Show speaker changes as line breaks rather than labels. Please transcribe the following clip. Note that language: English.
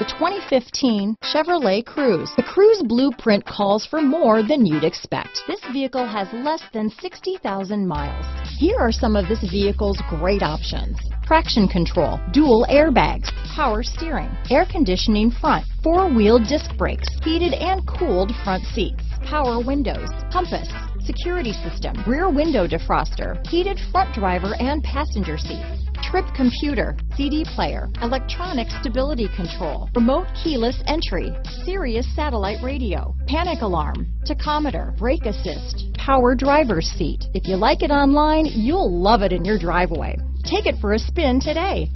The 2015 Chevrolet Cruze. The Cruze blueprint calls for more than you'd expect. This vehicle has less than 60,000 miles. Here are some of this vehicle's great options. Traction control, dual airbags, power steering, air conditioning front, four-wheel disc brakes, heated and cooled front seats, power windows, compass, security system, rear window defroster, heated front driver and passenger seats, trip computer, CD player, electronic stability control, remote keyless entry, Sirius satellite radio, panic alarm, tachometer, brake assist, power driver's seat. If you like it online, you'll love it in your driveway. Take it for a spin today.